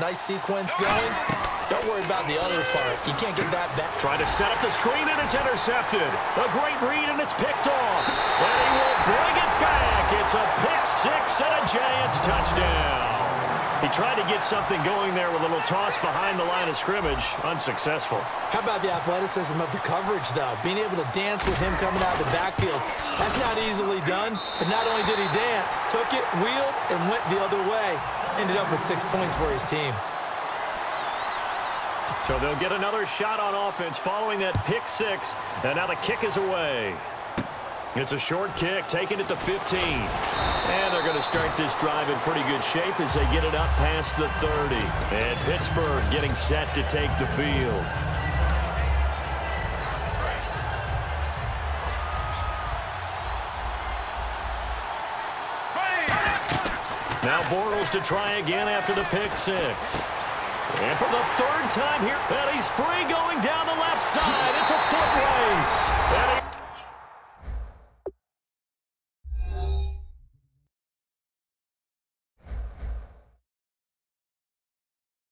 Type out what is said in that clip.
Nice sequence going. Don't worry about the other part. You can't get that back. Trying to set up the screen, and it's intercepted. A great read, and it's picked off. And he will bring it back. It's a pick six and a Giants touchdown. He tried to get something going there with a little toss behind the line of scrimmage. Unsuccessful. How about the athleticism of the coverage, though? Being able to dance with him coming out of the backfield. That's not easily done. And not only did he dance, took it, wheeled, and went the other way. Ended up with six points for his team. So they'll get another shot on offense following that pick six. And now the kick is away. It's a short kick, taking it to 15. And they're going to start this drive in pretty good shape as they get it up past the 30. And Pittsburgh getting set to take the field. Now Bortles to try again after the pick six. And for the third time here, and he's free going